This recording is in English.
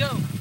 Yo.